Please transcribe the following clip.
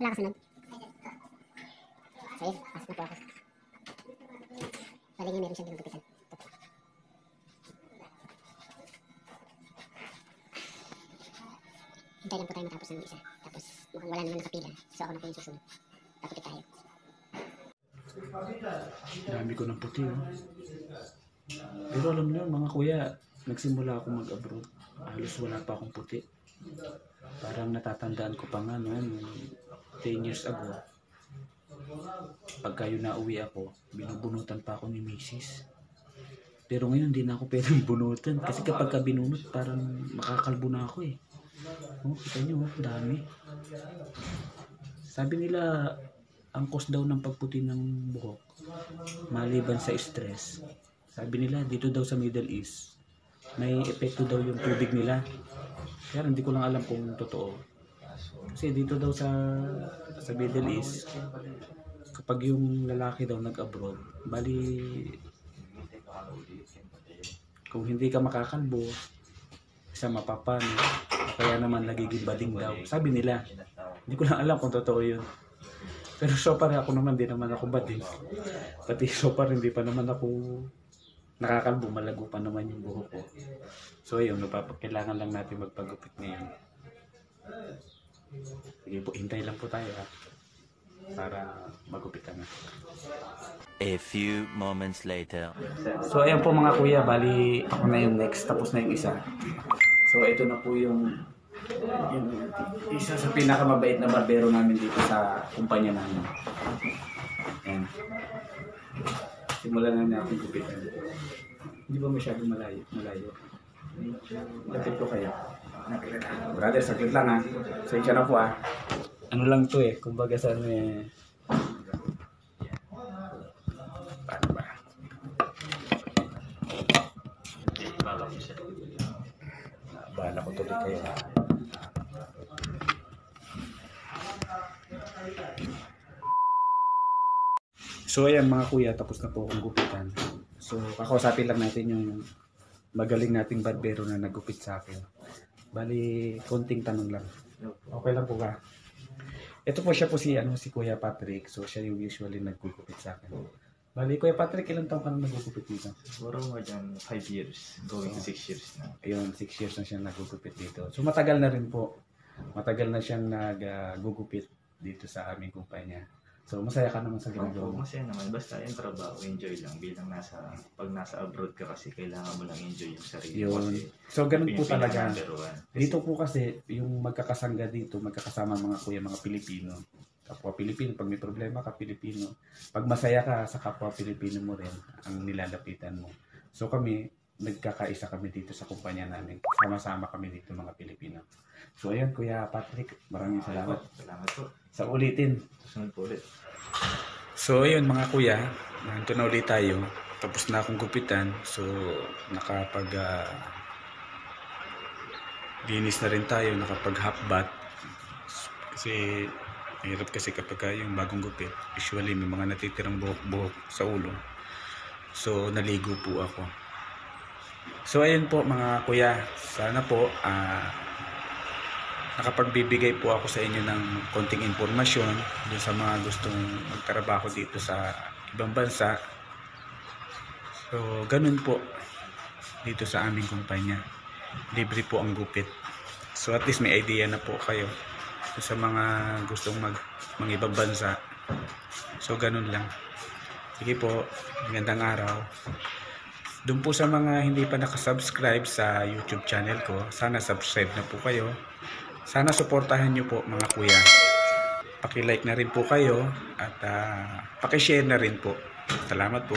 So yun, pasok na po ako. Bali meron siyang ginugupitan. Hintay lang po tayo matapos ng isa. Tapos mukhang wala naman nakapila. So ako na po yung susunod. Papikit tayo. Dami ko ng puti, oh. Pero alam niyo, mga kuya, nagsimula ako mag-abroad. Halos wala pa akong puti. Parang natatandaan ko pa nga noon, 10 years ago. Pagka yun nauwi ako, binubunutan pa ako ni Mrs. Pero ngayon, hindi na ako pwedeng bunutan. Kasi kapag ka binunot, parang makakalbo na ako eh. Oh, kita niyo, oh, dami. Sabi nila, ang cause daw ng pagputi ng buhok, maliban sa stress, sabi nila dito daw sa Middle East, may epekto daw yung tubig nila. Kaya hindi ko lang alam kung totoo. Kasi dito daw sa sa Middle East, kapag yung lalaki daw nag-abroad, bali kung hindi ka makakalbo, isa mapapano, kaya naman nagiging bading daw. Sabi nila, hindi ko lang alam kung totoo yun. Pero so far ako naman, di naman ako bading. Pati so far, hindi pa naman ako nakakalbo, malago pa naman yung buhok ko. So ayun, napapakailangan lang natin magpagupit ngayon. Sige po, hintay lang po tayo ha. Para magupitan na. A few moments later. So ayan po mga kuya, bali ako na yung next, tapos na yung isa. So ito na po yung, yung isa sa pinakamabait na barbero namin dito sa kumpanya namin. Ayan. Simulan na natin gupitan. Hindi ba masyadong malayo? malayo? Lapit ko kayo. Brother, sakit lang ha. So na po ha. Ano lang to eh, kumbaga sa ano eh. Paano ba? Bahala ko tuloy kayo. ha? So ayan mga kuya, tapos na po akong gupitan. So kakausapin lang natin yung magaling nating barbero na nagupit sa akin. Bali, konting tanong lang. Okay lang po ba? Ito po siya po si, ano, si Kuya Patrick. So siya yung usually nagugupit sa akin. Bali, Kuya Patrick, ilang taong ka na nagugupit dito? Siguro more than 5 years, going to 6 years na. Ayun, 6 years na siya nagugupit dito. So matagal na rin po. Matagal na siyang nagugupit dito sa aming kumpanya. So masaya ka naman sa ginagawa mo. masaya naman. Basta yung trabaho, enjoy lang. Bilang nasa, pag nasa abroad ka kasi, kailangan mo lang enjoy yung sarili mo. Yun. Kasi, So ganun po talaga. Dito po kasi, yung magkakasangga dito, magkakasama mga kuya, mga Pilipino. Kapwa Pilipino, pag may problema ka, Pilipino. Pag masaya ka sa kapwa Pilipino mo rin, ang nilalapitan mo. So kami, nagkakaisa kami dito sa kumpanya namin. Sama-sama kami dito mga Pilipino. So ayan, Kuya Patrick, maraming salamat. Salamat po. Sa ulitin. Susunod po ulit. So ayun mga kuya, nandito na ulit tayo. Tapos na akong gupitan. So nakapag ah, linis na rin tayo, nakapag half bath. Kasi mahirap kasi kapag ah, yung bagong gupit, usually may mga natitirang buhok-buhok sa ulo. So naligo po ako. So ayun po mga kuya, sana po ah nakapagbibigay po ako sa inyo ng konting impormasyon dun sa mga gustong magtrabaho dito sa ibang bansa. So, ganun po dito sa aming kumpanya. Libre po ang gupit. So, at least may idea na po kayo sa mga gustong mag, mga ibang bansa. So, ganun lang. Sige po, magandang araw. Doon po sa mga hindi pa nakasubscribe sa YouTube channel ko, sana subscribe na po kayo. Sana suportahan nyo po mga kuya. Paki-like na rin po kayo at uh, paki-share na rin po. Salamat po.